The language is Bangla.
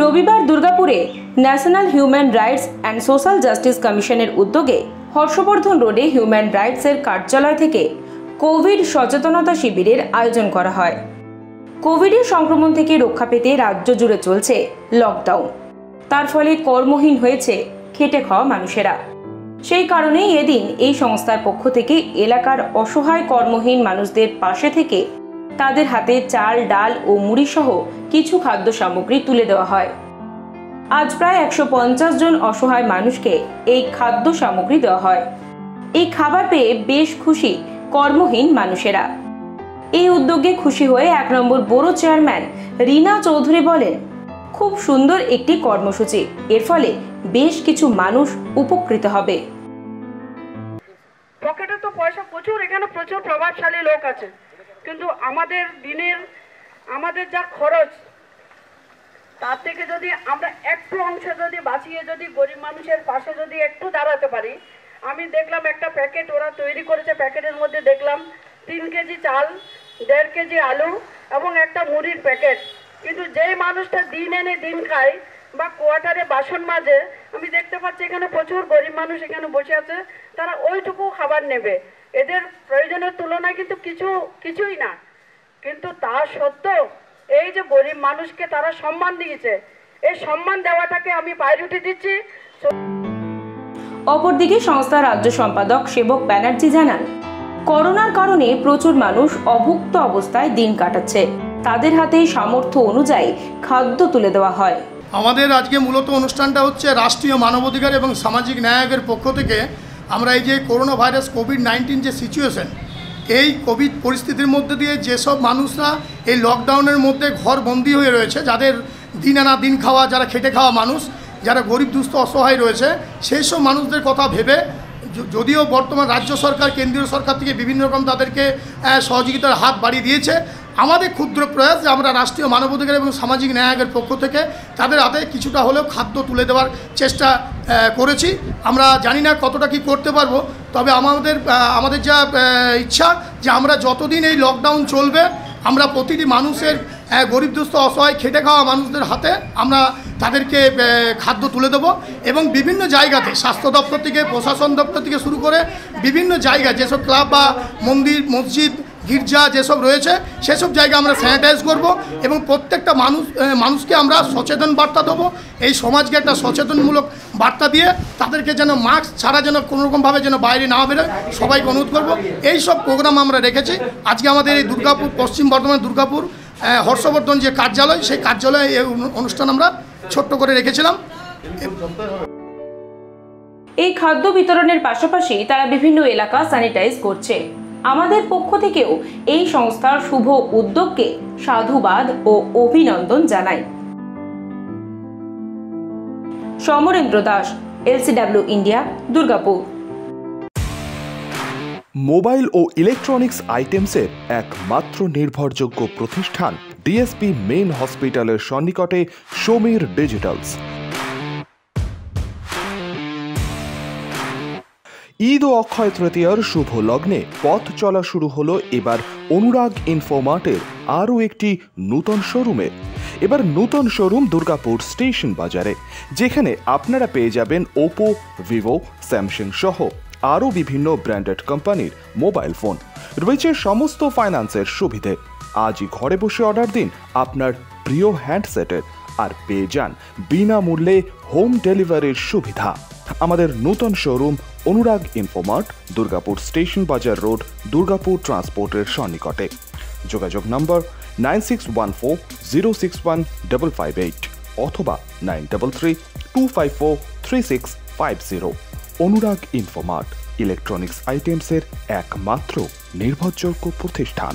রবিবার দুর্গাপুরে national human rights and social justice কমিশনের উদ্যোগে হর্ষবর্ধন রোডে হিউম্যান রাইটসের কার্যালয় থেকে কোভিড সচেতনতা শিবিরের আয়োজন করা হয়। কোভিডের সংক্রমণ থেকে রক্ষা পেতে রাজ্য জুড়ে চলছে লকডাউন। তার ফলে কর্মহীন হয়েছে খেটে খাওয়া মানুষেরা। সেই কারণেই এদিন এই সংস্থার পক্ষ থেকে এলাকার অসহায় কর্মহীন মানুষদের পাশে থেকে তাদের হাতে চাল, ডাল ও মুড়ি সহ কিছু খাদ্য সামগ্রী তুলে দেওয়া হয়। আজ প্রায় একশো পঞ্চাশ জন অসহায় মানুষকে এই খাদ্য সামগ্রী দেওয়া হয়। এই খাবার পেয়ে বেশ খুশি কর্মহীন মানুষেরা। এই উদ্যোগে খুশি হয়ে এক নম্বর বড় চেয়ারম্যান রিনা চৌধুরী বলেন, খুব সুন্দর একটি কর্মসূচি। এর ফলে বেশ কিছু মানুষ উপকৃত হবে। পকেটে তো পয়সা প্রচুর, এখানে প্রচুর প্রভাবশালী লোক আছে। কিন্তু আমাদের দিনের, আমাদের যা খরচ, তার থেকে যদি আমরা একটু অংশ যদি বাঁচিয়ে যদি গরিব মানুষের পাশে যদি একটু দাঁড়াতে পারি, আমি দেখলাম একটা প্যাকেট ওরা তৈরি করেছে, প্যাকেটের মধ্যে দেখলাম তিন কেজি চাল, দেড় কেজি আলু এবং একটা মুড়ির প্যাকেট। কিন্তু যেই মানুষটা দিন এনে দিন খায় বা কোয়ার্টারে বাসন মাজে, আমি দেখতে পাচ্ছি এখানে প্রচুর গরিব মানুষ এখানে বসে আছে, তারা ওইটুকু খাবার নেবে। এদের প্রয়োজনের তুলনায় কিন্তু কিছু, কিছুই না। কিন্তু তা সত্ত্বেও এই যে গরিব মানুষকে তারা সম্মান দিয়েছে, এই সম্মান দেওয়াটাকে আমি প্রায়োরিটি দিচ্ছি। অপরদিকে সংস্থার রাজ্য সম্পাদক সেবক ব্যানার্জি জানান, করোনার কারণে প্রচুর মানুষ অভুক্ত অবস্থায় দিন কাটাচ্ছে। তাদের হাতে সামর্থ্য অনুযায়ী খাদ্য তুলে দেওয়া হয়। আমাদের আজকে মূলত অনুষ্ঠানটা হচ্ছে রাষ্ট্রীয় মানবাধিকার এবং সামাজিক ন্যায়াগের পক্ষ থেকে আমরা এই যে করোনা ভাইরাস কোভিড নাইন্টিন যে সিচুয়েশন এই কোভিড পরিস্থিতির মধ্যে দিয়ে যেসব মানুষরা এই লকডাউনের মধ্যে ঘর বন্দি হয়ে রয়েছে, যাদের দিন আনা দিন খাওয়া, যারা খেটে খাওয়া মানুষ, যারা গরিব, দুস্থ, অসহায় রয়েছে সেই সব মানুষদের কথা ভেবে যদিও বর্তমান রাজ্য সরকার, কেন্দ্রীয় সরকার থেকে বিভিন্ন রকম তাদেরকে সহযোগিতার হাত বাড়িয়ে দিয়েছে আমাদের ক্ষুদ্র প্রয়াস যে আমরা রাষ্ট্রীয় মানবাধিকার এবং সামাজিক ন্যায়াগের পক্ষ থেকে তাদের হাতে কিছুটা হলেও খাদ্য তুলে দেওয়ার চেষ্টা করেছি। আমরা জানি না কতটা কি করতে পারব, তবে আমাদের আমাদের যা ইচ্ছা যে আমরা যতদিন এই লকডাউন চলবে, আমরা প্রতিটি মানুষের গরিব দুস্থ, অসহায়, খেটে খাওয়া মানুষদের হাতে আমরা তাদেরকে খাদ্য তুলে দেবো এবং বিভিন্ন জায়গাতে স্বাস্থ্য দপ্তর থেকে, প্রশাসন দপ্তর থেকে শুরু করে বিভিন্ন জায়গায় যেসব ক্লাব বা মন্দির, মসজিদ গির্জা যেসব রয়েছে, সেসব জায়গা আমরা স্যানিটাইজ করব এবং প্রত্যেকটা মানুষ মানুষকে আমরা সচেতন বার্তা দেবো। এই সমাজকে একটা সচেতনমূলক বার্তা দিয়ে তাদেরকে যেন মাস্ক ছাড়া যেন কোনোরকমভাবে যেন বাইরে না বেরোয়, সবাইকে অনুরোধ করব। এই সব প্রোগ্রাম আমরা রেখেছি। আজকে আমাদের এই দুর্গাপুর, পশ্চিম বর্ধমান দুর্গাপুর হর্ষবর্ধন যে কার্যালয়, সেই কার্যালয়ে এই অনুষ্ঠান আমরা ছোট্ট করে রেখেছিলাম। এই খাদ্য বিতরণের পাশাপাশি তারা বিভিন্ন এলাকা স্যানিটাইজ করছে। আমাদের পক্ষ থেকেও এই সংস্থার শুভ উদ্যোগকে সাধুবাদ ও অভিনন্দন জানাই। Samarendra Das, LCW India, Durgapur. Mobile ও ইলেকট্রনিক্স আইটেমসের একমাত্র নির্ভরযোগ্য প্রতিষ্ঠান ডিএসপি মেইন হসপিটালের সন্নিকটে সমীর ডিজিটালস। ঈদ ও অক্ষয় তৃতীয়ার শুভ লগ্নে পথ চলা শুরু হলো এবার অনুরাগ ইনফোমার্টের আরও একটি নূতন শোরুমে। এবার নূতন শোরুম দুর্গাপুর স্টেশন বাজারে, যেখানে আপনারা পেয়ে যাবেন ওপো ভিভো স্যামসাং সহ আরও বিভিন্ন ব্র্যান্ডেড কোম্পানির মোবাইল ফোন। রয়েছে সমস্ত ফাইন্যান্সের সুবিধে। আজই ঘরে বসে অর্ডার দিন আপনার প্রিয় হ্যান্ডসেটের আর পেয়ে যান বিনামূল্যে হোম ডেলিভারির সুবিধা। আমাদের নূতন showroom Anurag Infomart Durgapur station Bazar road Durgapur ট্রান্সপোর্টের সন্নিকটে। যোগাযোগ number nine six one four zero six one double five eight অথবা nine double three two five four three six five zero Anurag Infomart electronics আইটেমসের একমাত্র নির্ভরযোগ্য প্রতিষ্ঠান।